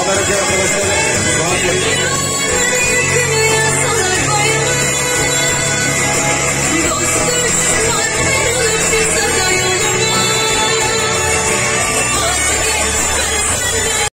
Amerika'ya